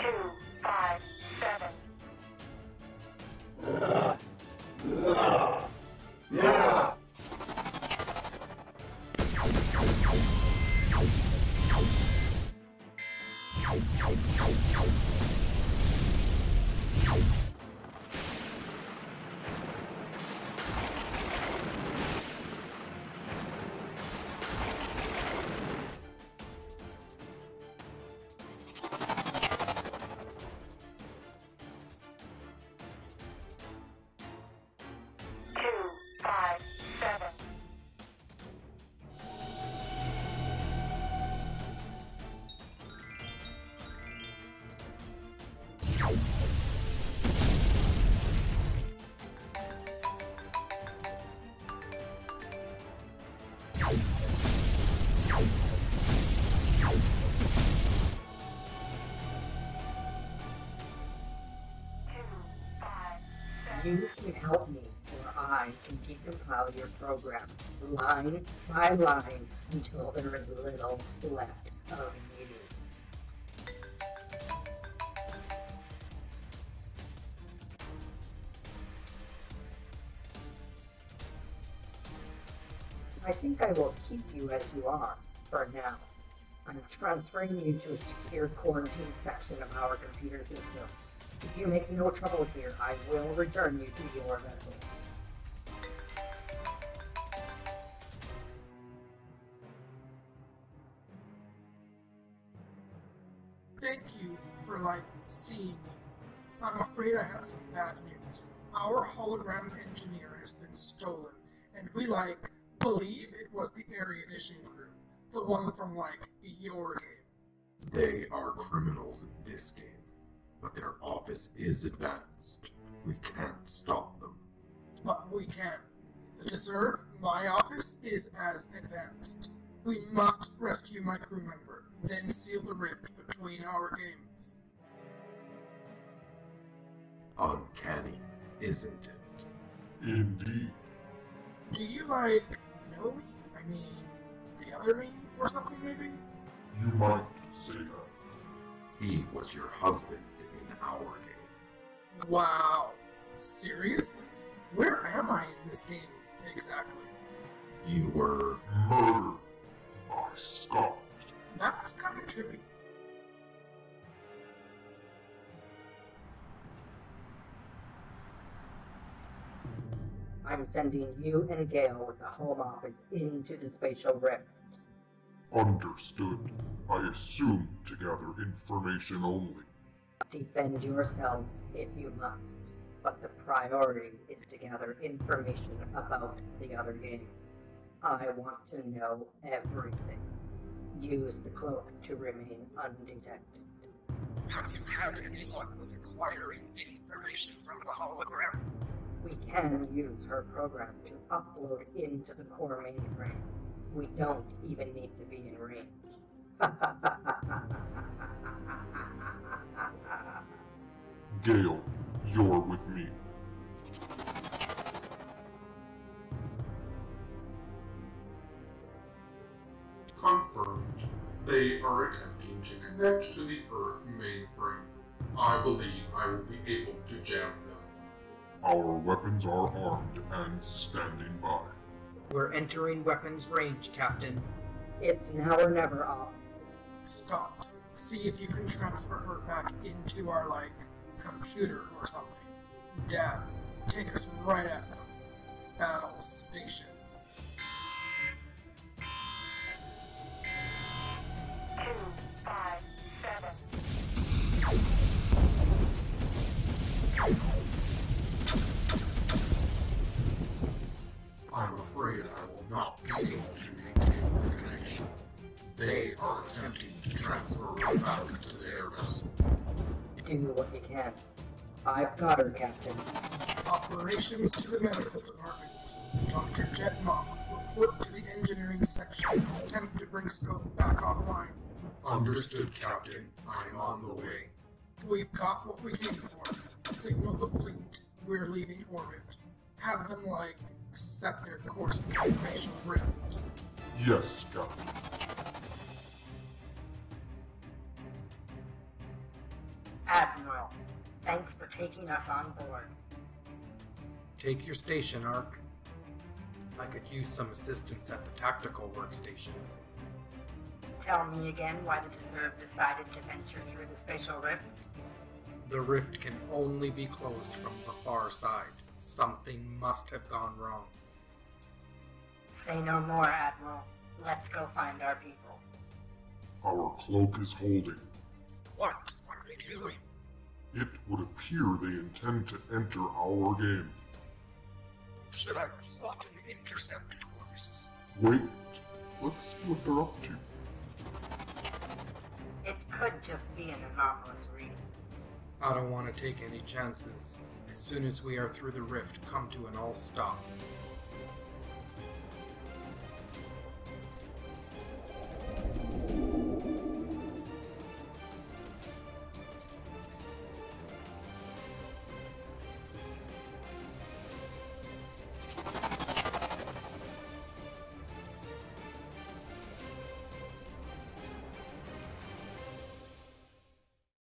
two, five, seven. You can help me, or I can decompile your program line by line until there is little left of you. I think I will keep you as you are, for now. I'm transferring you to a secure quarantine section of our computer system. If you make no trouble here, I will return you to your vessel. Thank you for, like, seeing me. I'm afraid I have some bad news. Our hologram engineer has been stolen, and we, like, believe it was the Area Edition crew. The one from, like, your game. They are criminals in this game, but their office is advanced. We can't stop them. But we can. The Deserve, my office, is as advanced. We must rescue my crew member, then seal the rift between our games. Uncanny, isn't it? Indeed. Do you, like, know me? I mean, the other me? Or something, maybe? You might say that. He was your husband in our game. Wow. Seriously? Where am I in this game, exactly? You were Murdered by Scott. That's kind of trippy. I'm sending you and Gale with the home office into the spatial rift. Understood. I assume to gather information only. Defend yourselves if you must, but the priority is to gather information about the other game. I want to know everything. Use the cloak to remain undetected. Have you had any luck with acquiring information from the hologram? We can use her program to upload into the core mainframe. We don't even need to be in range. Gale, you're with me. Confirmed. They are attempting to connect to the Earth mainframe. I believe I will be able to jam them. Our weapons are armed and standing by. We're entering weapons range, Captain. it's now or never off. Scott, see if you can transfer her back into our, like, computer or something. Dad, take us right at them. Battle stations. two, five, seven. I'm afraid I will not be able to maintain the connection. They are attempting to transfer back to their vessel. Do what you can. I've got her, Captain. Operations to the medical department. Dr. Jetmock, report to the engineering section. Attempt to bring Scope back online. Understood, Captain. I'm on the way. We've got what we came for. Signal the fleet. We're leaving orbit. Have them, like, set their course for the spatial rift. Yes, Captain. Admiral, thanks for taking us on board. Take your station, Ark. I could use some assistance at the tactical workstation. Tell me again why the Deserve decided to venture through the spatial rift? The rift can only be closed from the far side. Something must have gone wrong. Say no more, Admiral. Let's go find our people. Our cloak is holding. What? What are they doing? It would appear they intend to enter our game. Should I plot an intercept course? Wait, let's see what they're up to. It could just be an anomalous reading. I don't want to take any chances. As soon as we are through the rift, come to an all stop.